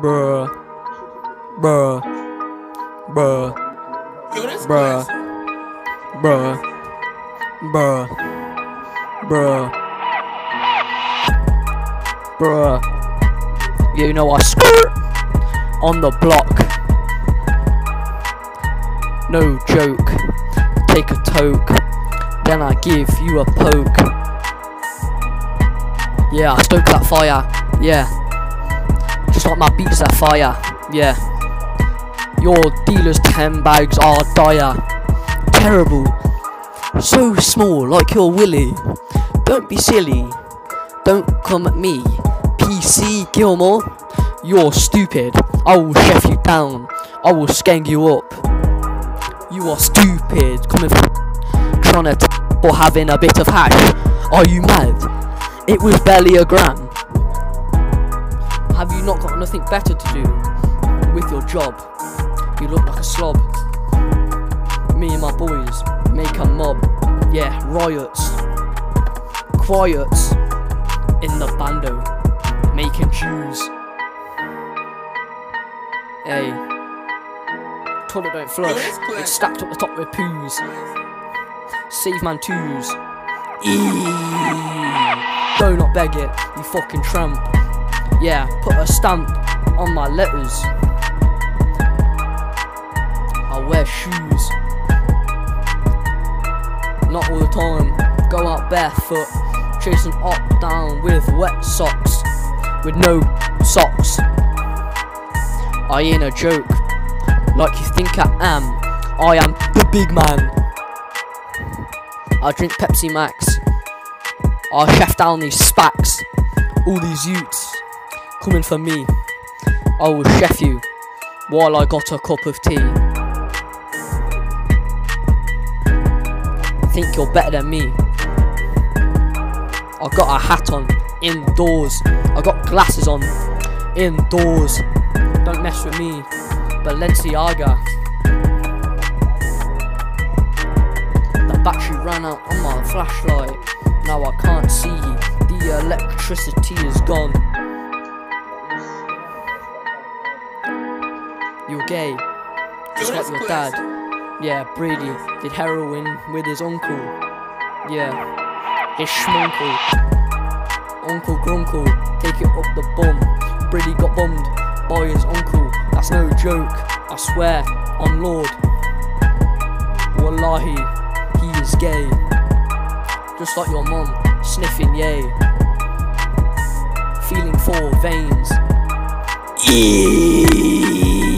Bruh. Bruh. Bruh. Bruh. Bruh. Bruh. Bruh. Bruh. Yeah, you know I skirt on the block. No joke. Take a toke, then I give you a poke. Yeah, I stoke that fire. Yeah. Just like my beats that fire. Yeah. Your dealer's 10 bags are dire. Terrible. So small, like your willy. Don't be silly. Don't come at me. PC Gilmore. You're stupid. I will chef you down. I will skeng you up. You are stupid. Coming from trying to or having a bit of hash. Are you mad? It was barely a gram. Have you not got nothing better to do with your job? You look like a slob. Me and my boys make a mob. Yeah, riots. Quiets in the bando. Making Jews. Hey. Toilet don't flush. It's stacked up the top with poos. Save man twos. Eee. Do not beg it, you fucking tramp. Yeah, put a stamp on my letters. I wear shoes. Not all the time. Go out barefoot, chasing up down with wet socks, with no socks. I ain't a joke, like you think I am. I am the big man. I drink Pepsi Max. I chef down these spacks. All these youths coming for me. I will chef you while I got a cup of tea. Think you're better than me. I got a hat on indoors. I got glasses on indoors. Don't mess with me. Balenciaga. The battery ran out on my flashlight. Now I can't see. The electricity is gone. You're gay, just like your dad. Yeah, Brady did heroin with his uncle. Yeah, his schmunkle. Uncle Grunkle, take it up the bum. Brady got bummed by his uncle. That's no joke. I swear on Lord. Wallahi, he is gay. Just like your mum, sniffing yay. Feeling four veins. Eee.